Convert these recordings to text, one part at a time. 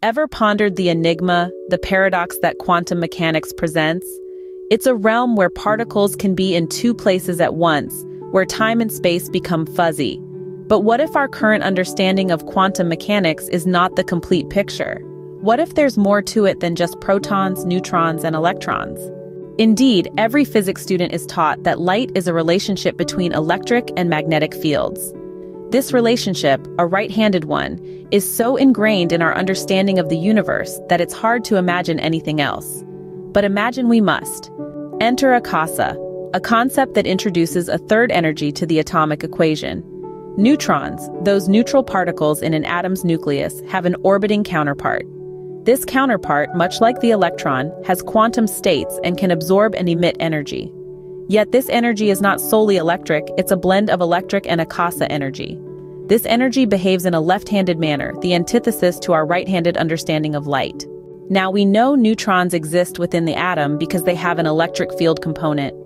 Ever pondered the enigma, the paradox that quantum mechanics presents? It's a realm where particles can be in two places at once, where time and space become fuzzy. But what if our current understanding of quantum mechanics is not the complete picture? What if there's more to it than just protons, neutrons, and electrons? Indeed, every physics student is taught that light is a relationship between electric and magnetic fields. This relationship, a right-handed one, is so ingrained in our understanding of the universe that it's hard to imagine anything else. But imagine we must. Enter acasa, a concept that introduces a third energy to the atomic equation. Neutrons, those neutral particles in an atom's nucleus, have an orbiting counterpart. This counterpart, much like the electron, has quantum states and can absorb and emit energy. Yet this energy is not solely electric, it's a blend of electric and acasa energy. This energy behaves in a left-handed manner, the antithesis to our right-handed understanding of light. Now we know neutrons exist within the atom because they have an electric field component.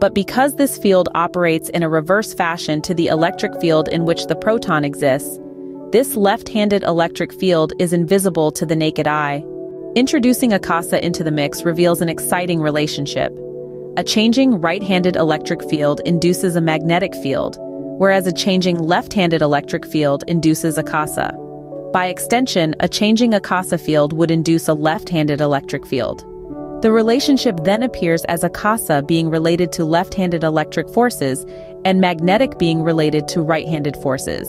But because this field operates in a reverse fashion to the electric field in which the proton exists, this left-handed electric field is invisible to the naked eye. Introducing Acasa into the mix reveals an exciting relationship. A changing right-handed electric field induces a magnetic field, whereas a changing left-handed electric field induces Acasa. By extension, a changing Acasa field would induce a left-handed electric field. The relationship then appears as Acasa being related to left-handed electric forces and magnetic being related to right-handed forces.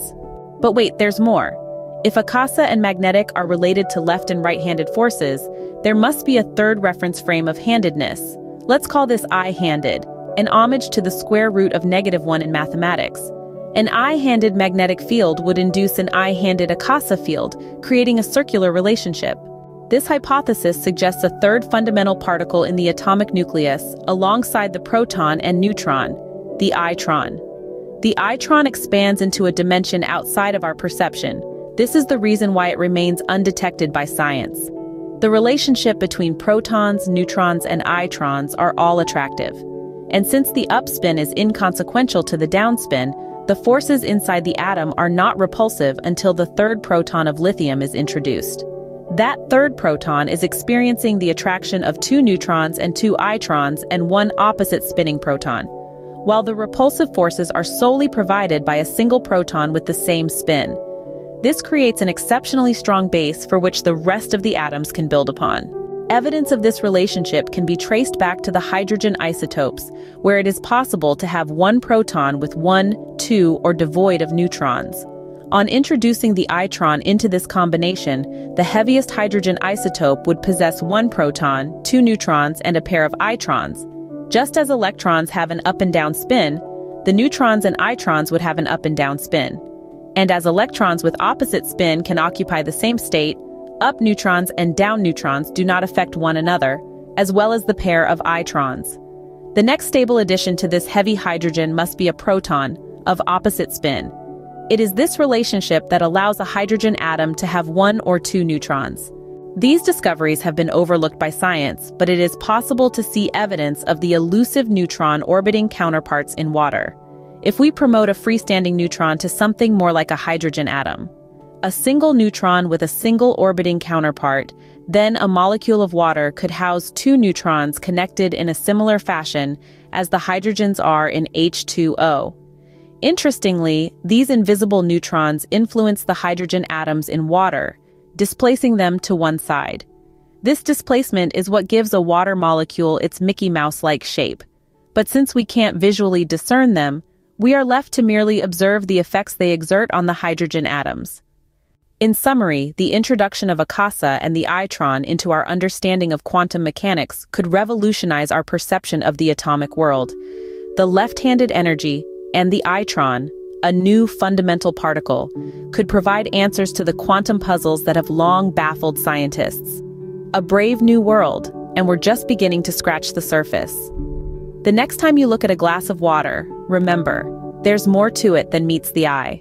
But wait, there's more. If Acasa and magnetic are related to left and right-handed forces, there must be a third reference frame of handedness, Let's call this I-handed, an homage to the square root of negative 1 in mathematics. An I-handed magnetic field would induce an I-handed Acasa field, creating a circular relationship. This hypothesis suggests a third fundamental particle in the atomic nucleus, alongside the proton and neutron, the itron. The itron expands into a dimension outside of our perception. This is the reason why it remains undetected by science. The relationship between protons, neutrons, and itrons are all attractive. And since the upspin is inconsequential to the downspin, the forces inside the atom are not repulsive until the third proton of lithium is introduced. That third proton is experiencing the attraction of two neutrons and two itrons and one opposite spinning proton, while the repulsive forces are solely provided by a single proton with the same spin. This creates an exceptionally strong base for which the rest of the atoms can build upon. Evidence of this relationship can be traced back to the hydrogen isotopes, where it is possible to have one proton with one, two, or devoid of neutrons. On introducing the itron into this combination, the heaviest hydrogen isotope would possess one proton, two neutrons, and a pair of itrons. Just as electrons have an up and down spin, the neutrons and itrons would have an up and down spin. And as electrons with opposite spin can occupy the same state, up neutrons and down neutrons do not affect one another, as well as the pair of itrons. The next stable addition to this heavy hydrogen must be a proton, of opposite spin. It is this relationship that allows a hydrogen atom to have one or two neutrons. These discoveries have been overlooked by science, but it is possible to see evidence of the elusive neutron orbiting counterparts in water if we promote a freestanding neutron to something more like a hydrogen atom. A single neutron with a single orbiting counterpart, then a molecule of water could house two neutrons connected in a similar fashion as the hydrogens are in H2O. Interestingly, these invisible neutrons influence the hydrogen atoms in water, displacing them to one side. This displacement is what gives a water molecule its Mickey Mouse-like shape. But since we can't visually discern them, we are left to merely observe the effects they exert on the hydrogen atoms. In summary, the introduction of Acasa and the itron into our understanding of quantum mechanics could revolutionize our perception of the atomic world. The left-handed energy and the itron, a new fundamental particle, could provide answers to the quantum puzzles that have long baffled scientists. A brave new world, and we're just beginning to scratch the surface. The next time you look at a glass of water, remember, there's more to it than meets the eye.